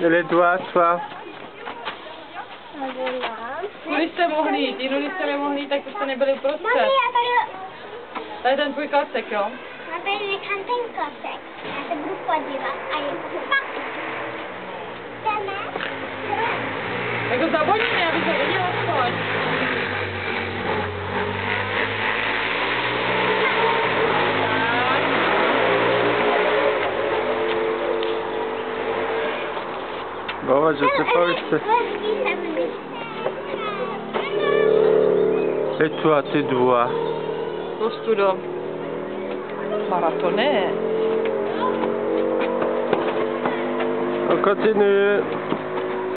les doigts, toi. Kudy jste mohli jít, jinudy jste nemohli jít, tak to jste nebyli Mami, prostě. já tady, To je ten tvůj klacek, jo? já tady nechám ten kosek. Já se budu podívat a je pak. Jdeme? Jako zaboníme, aby Bon, je sais pas où c'est. Et toi, tes doigts Costulo. Marathonais. On continue.